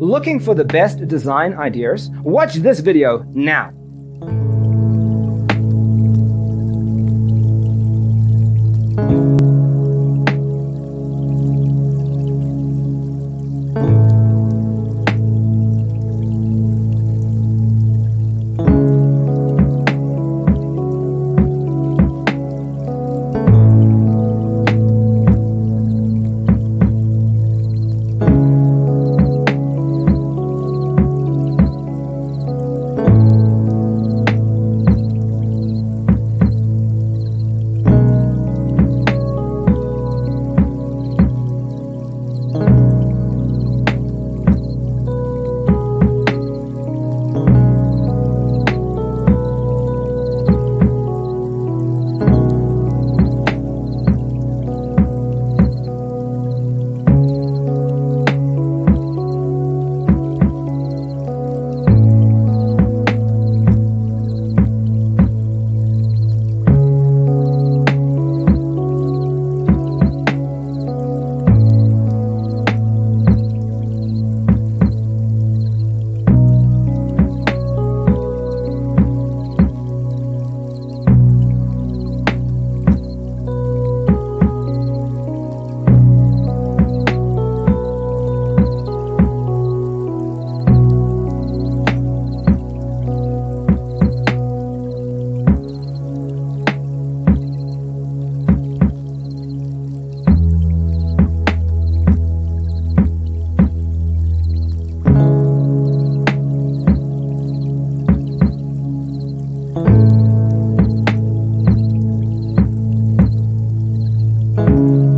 Looking for the best design ideas? Watch this video now. Thank you.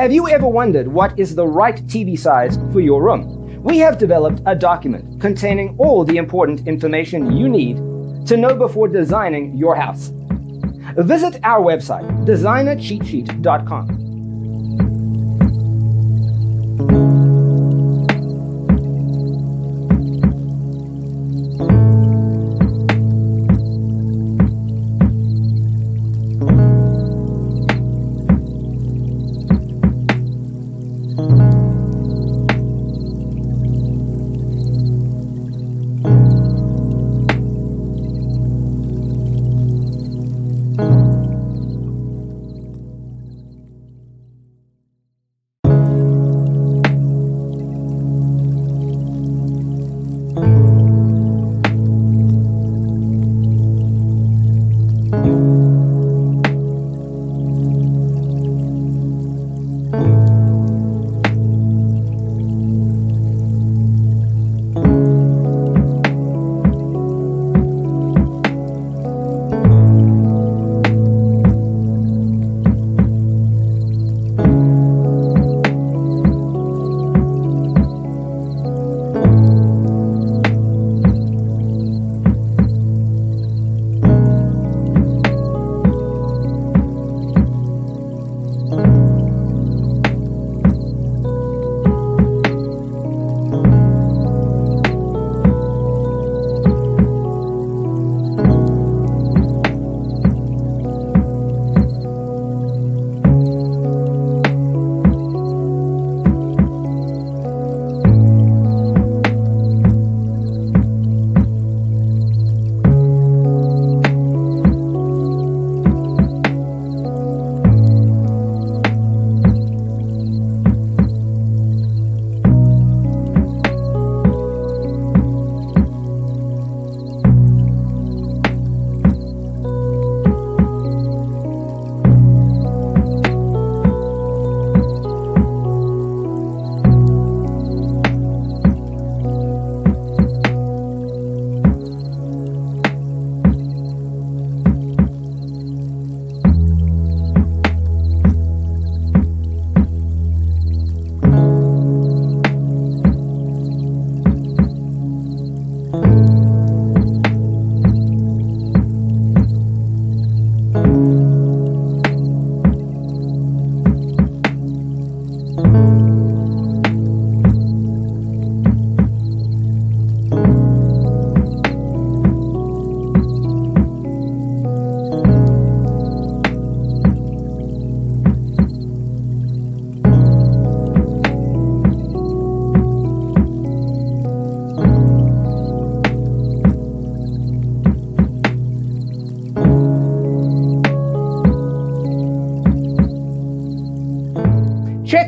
Have you ever wondered what is the right TV size for your room? We have developed a document containing all the important information you need to know before designing your house. Visit our website, designercheatsheet.com.